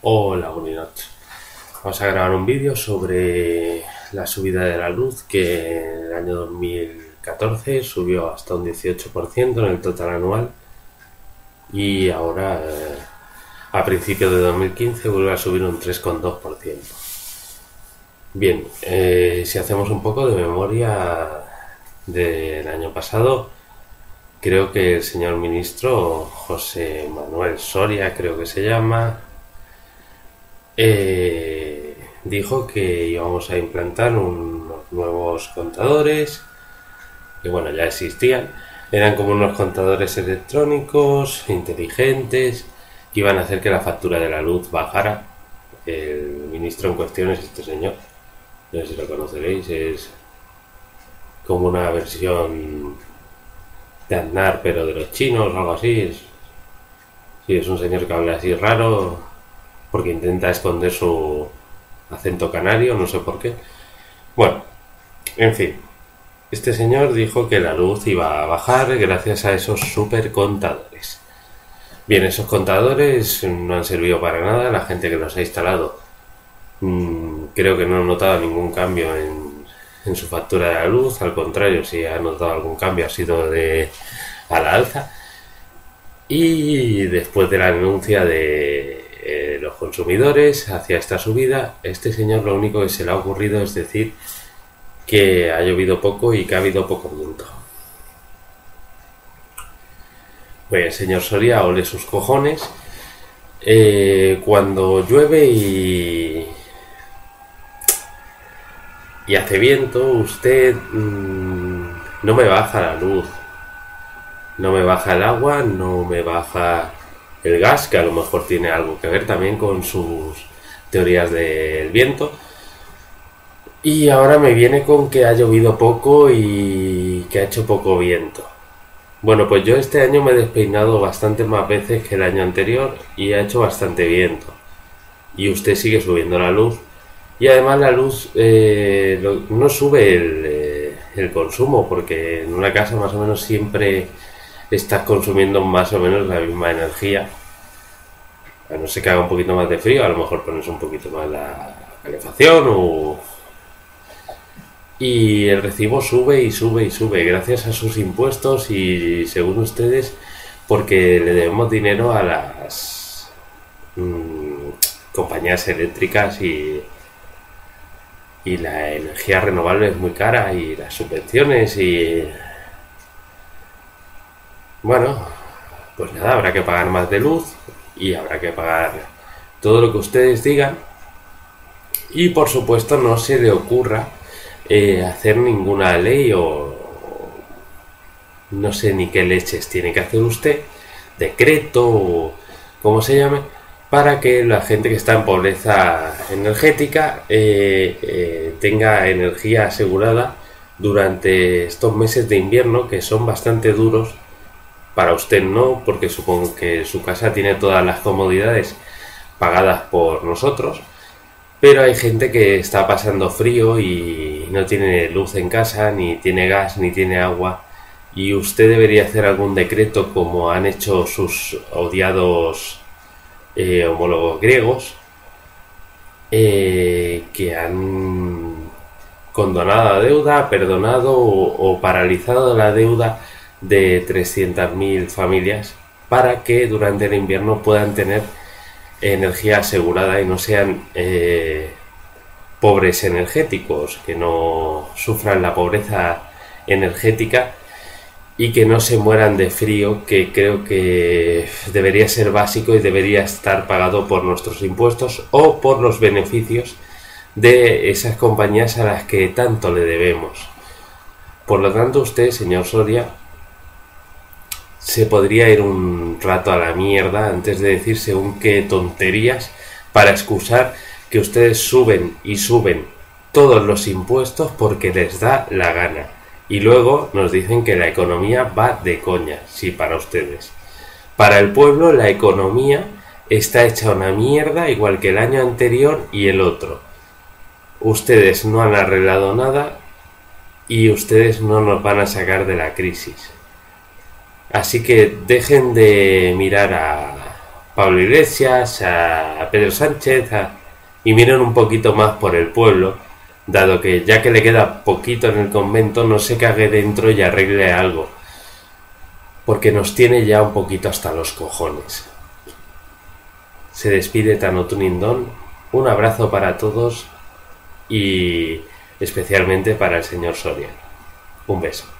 Hola, noches. Vamos a grabar un vídeo sobre la subida de la luz que en el año 2014 subió hasta un 18% en el total anual y ahora eh, a principios de 2015 vuelve a subir un 3,2%. Bien, eh, si hacemos un poco de memoria del año pasado, creo que el señor ministro José Manuel Soria, creo que se llama, eh, dijo que íbamos a implantar unos nuevos contadores, que bueno, ya existían, eran como unos contadores electrónicos, inteligentes, que iban a hacer que la factura de la luz bajara. El ministro en cuestión es este señor, no sé si lo conoceréis, es como una versión de Aznar, pero de los chinos o algo así. Es, sí, es un señor que habla así raro, porque intenta esconder su acento canario, no sé por qué. Bueno, en fin, este señor dijo que la luz iba a bajar gracias a esos supercontadores. Bien, esos contadores no han servido para nada, la gente que los ha instalado mmm, creo que no ha notado ningún cambio en, en, su factura de la luz, al contrario, si ha notado algún cambio ha sido de a la alza. Y después de la denuncia de eh, los consumidores hacia esta subida, este señor lo único que se le ha ocurrido es decir que ha llovido poco y que ha habido poco viento. Pues señor Soria, ole sus cojones. Eh, cuando llueve y, hace viento, usted mmm, no me baja la luz, no me baja el agua, no me baja el gas, que a lo mejor tiene algo que ver también con sus teorías del viento. Y ahora me viene con que ha llovido poco y que ha hecho poco viento. Bueno, pues yo este año me he despeinado bastante más veces que el año anterior y ha hecho bastante viento. Y usted sigue subiendo la luz. Y además la luz eh, no sube el, eh, el consumo, porque en una casa más o menos siempre estás consumiendo más o menos la misma energía. A no ser que haga un poquito más de frío, a lo mejor pones un poquito más la calefacción. Y el recibo sube y sube y sube gracias a sus impuestos y según ustedes porque le debemos dinero a las mmm, compañías eléctricas y, y la energía renovable es muy cara y las subvenciones y bueno, pues nada, habrá que pagar más de luz y habrá que pagar todo lo que ustedes digan. Y por supuesto no se le ocurra eh, hacer ninguna ley o no sé ni qué leches tiene que hacer usted, decreto o como se llame, para que la gente que está en pobreza energética eh, eh, tenga energía asegurada durante estos meses de invierno que son bastante duros para usted no, porque supongo que su casa tiene todas las comodidades pagadas por nosotros. Pero hay gente que está pasando frío y no tiene luz en casa, ni tiene gas, ni tiene agua. Y usted debería hacer algún decreto como han hecho sus odiados eh, homólogos griegos, eh, que han condonado la deuda, perdonado o, o paralizado la deuda de 300.000 familias para que durante el invierno puedan tener energía asegurada y no sean eh, pobres energéticos, que no sufran la pobreza energética y que no se mueran de frío, que creo que debería ser básico y debería estar pagado por nuestros impuestos o por los beneficios de esas compañías a las que tanto le debemos. Por lo tanto, usted, señor Soria, se podría ir un rato a la mierda antes de decir según qué tonterías para excusar que ustedes suben y suben todos los impuestos porque les da la gana. Y luego nos dicen que la economía va de coña, sí, para ustedes. Para el pueblo la economía está hecha una mierda igual que el año anterior y el otro. Ustedes no han arreglado nada y ustedes no nos van a sacar de la crisis. Así que dejen de mirar a Pablo Iglesias, a Pedro Sánchez y miren un poquito más por el pueblo, dado que ya que le queda poquito en el convento, no se cague dentro y arregle algo, porque nos tiene ya un poquito hasta los cojones. Se despide Tano Tunindón, un abrazo para todos y especialmente para el señor Soria. Un beso.